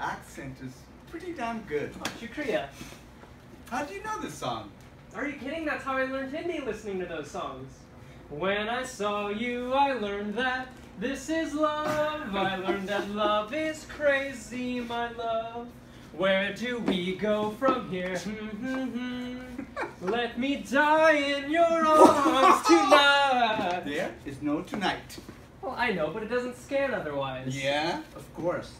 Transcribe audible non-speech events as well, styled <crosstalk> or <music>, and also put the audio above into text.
accent is pretty damn good. Oh, Shukriya. How do you know this song? Are you kidding? That's how I learned Hindi listening to those songs. When I saw you, I learned that this is love. I learned that love is crazy, my love. Where do we go from here? Hmm, hmm, hmm. <laughs> Let me die in your arms <laughs> tonight. There is no tonight. Well, I know, but it doesn't scan otherwise. Yeah, of course.